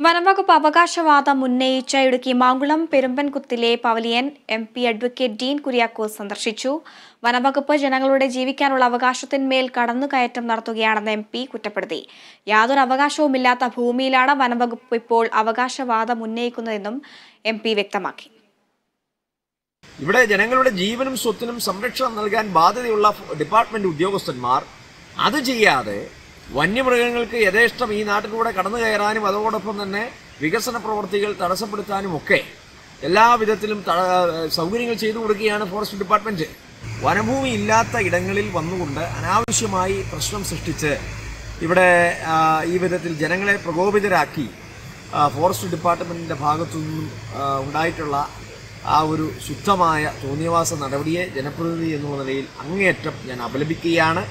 വനംവകുപ്പ് അവകാശവാദം ഉന്നയിച്ച Idukki Mankulam പെരുമ്പൻകുത്തിലെ pavilion M P advocate Dean Kuriakose സന്ദർശിച്ചു. വനംവകുപ്പ് ജനങ്ങളുടെ ജീവിക്കാനുള്ള അവകാശത്തിന്മേൽ കടന്നുകയറ്റം നടത്തുകയാണെന്ന് എം പി കുറ്റപ്പെടുത്തി. യാതൊരു അവകാശവുമില്ലാത്ത ഭൂമിയിലാണ് വനംവകുപ്പ് ഇപ്പോൾ അവകാശവാദം ഉന്നയിക്കുന്നതെന്നും എം പി വ്യക്തമാക്കി. ഇവിടെ ജനങ്ങളുടെ ജീവനും സ്വത്തിനും സംരക്ഷണം നൽകാൻ ബാധ്യതയുള്ള ഡിപ്പാർട്ട്മെന്റ് ഉദ്യോഗസ്ഥന്മാർ അത് ചെയ്യാതെ വന്യമൃഗങ്ങൾക്ക് യഥേഷ്ടം ഈ നാട്ടിലൂടെ കടന്നു കയറാനും അതോടൊപ്പം തന്നെ വികസന പ്രവർത്തികൾ തടസ്സപ്പെടുത്താനും ഒക്കെ എല്ലാ വിധത്തിലും സൗകര്യങ്ങൾ ചെയ്തു കൊടുക്കുകയാണ് ഫോറസ്റ്റ് ഡിപ്പാർട്ട്മെന്റ്. വനഭൂമി ഇല്ലാത്ത ഇടങ്ങളിൽ വന്നുകൊണ്ട് അനാവശ്യമായി പ്രശ്നം സൃഷ്ടിച്ച് ഇവിടെ ഈ വിധത്തിൽ ജനങ്ങളെ പ്രകോപിതരാക്കി ഫോറസ്റ്റ് ഡിപ്പാർട്ട്മെന്റിന്റെ ഭാഗത്തു നിന്നും ഉണ്ടായിട്ടുള്ള ആ ഒരു ശുദ്ധമായ തോന്നിയവാസ നടപടിയെ ജനപ്രതിനിധി എന്നുള്ള നിലയിൽ അങ്ങേയറ്റം ഞാൻ അപലപിക്കുകയാണ്.